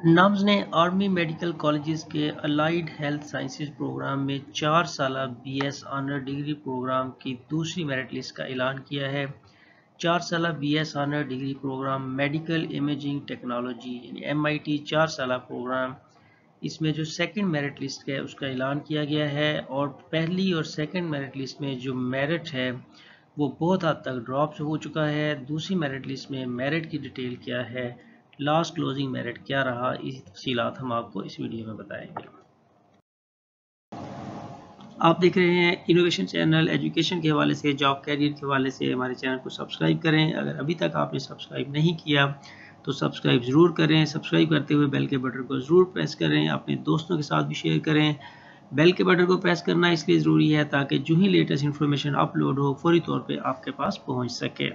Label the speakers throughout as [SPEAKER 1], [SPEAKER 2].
[SPEAKER 1] Norms نے army medical colleges کے allied health sciences programme میں چار سالہ B S honour degree programme کی دوسری میرٹ لسٹ کا اعلان کیا ہے۔ چار سالہ B S honour degree programme medical imaging technology یعنی ایم آئی ٹی چار سالہ پروگرام، اس میں جو سیکنڈ میرٹ لسٹ ہے اس کا اعلان کیا گیا ہے اور پہلی اور سیکنڈ میرٹ لسٹ میں جو میرٹ ہے وہ بہت حد تک ڈراپس ہو چکا ہے۔ دوسری میرٹ لسٹ میں میرٹ کی ڈیٹیل کیا ہے۔ لاسٹ کلوزنگ میرٹ کیا رہا؟ اس تفصیلات ہم آپ کو اس ویڈیو میں بتائیں گے۔ آپ دیکھ رہے ہیں انوویشن چینل ایجوکیشن کے حوالے سے جاب کیریئر کے حوالے سے۔ ہمارے چینل کو سبسکرائب کریں۔ اگر ابھی تک آپ نے سبسکرائب نہیں کیا، تو سبسکرائب ضرور کریں۔ سبسکرائب کرتے ہوئے بیل کے بٹن کو ضرور پریس کریں۔ اپنے دوستوں کے ساتھ بھی شیئر کریں۔ بیل کے بٹن کو پریس کرنا اس لیے ضروری ہے تاکہ جو ہی لیٹسٹ انفارمیشن اپلوڈ ہو، فوری طور پہ آپ کے پاس پہنچ سکے۔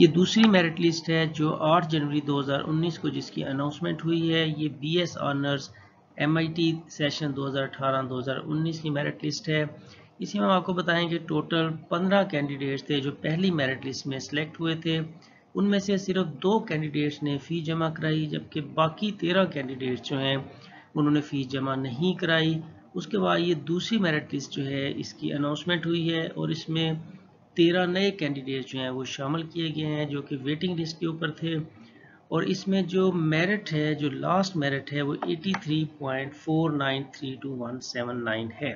[SPEAKER 1] یہ دوسری میرٹ لسٹ ہے جو آٹھ جنوری دو ہزار انیس کو جس کی اناؤنسمنٹ ہوئی ہے، یہ B S honours M I T session دو ہزار اٹھارہ دو ہزار انیس کی میرٹ لسٹ ہے۔ اسی میں ہم آپ کو بتائیں کہ ٹوٹل پندرہ کینڈیڈیٹس تھے جو پہلی میرٹ لسٹ میں سلیکٹ ہوئے تھے۔ ان میں سے صرف دو کینڈیڈیٹس نے فی جمع کرائی، جبکہ باقی تیرہ کینڈیڈیٹس جو ہیں، انہوں نے فیس جمع نہیں کرائی۔ اس کے بعد یہ دوسری میرٹ لسٹ جو ہے، اس کی اناؤنسمنٹ ہوئی ہے اور اس میں تیرہ نئے کینڈیڈیٹ جو ہیں وہ شامل کیے گئے ہیں جو کہ ویٹنگ لسٹ کے اوپر تھے اور اس میں جو میرٹ ہے، جو لاسٹ میرٹ ہے، وہ 83.493217 ہے۔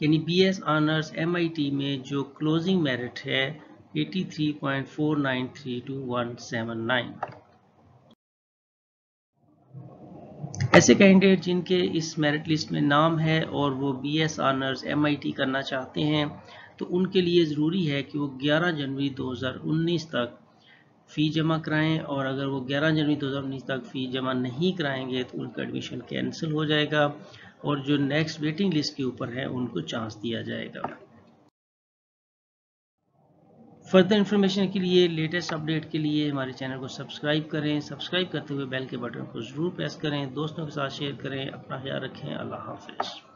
[SPEAKER 1] یعنی B S honours M I T میں جو کلوزنگ میرٹ ہے 83.493217 ایسے کینڈیڈیٹ جن کے اس میرٹ لسٹ میں نام ہے اور وہ B S honours M I T کرنا چاہتے ہیں تو ان کے لیے ضروری ہے کہ وہ گیارہ جنوری دو ہزار انیس تک فی جمع کرائیں اور اگر وہ گیارہ جنوری دو ہزار انیس تک فی جمع نہیں کرائیں گے تو ان کا ایڈمیشن کینسل ہو جائے گا اور جو نیکسٹ ویٹنگ لسٹ کے اوپر ہے ان کو چانس دیا جائے گا۔ فردر انفارمیشن کے لیے لیٹسٹ اپڈیٹ کے لیے ہمارے چینل کو سبسکرائب کریں، سبسکرائب کرتے ہوئے بیل کے بٹن کو ضرور پریس کریں، دوستوں کے ساتھ شیئر کریں، اپنا خیال رکھیں۔ اللہ حافظ۔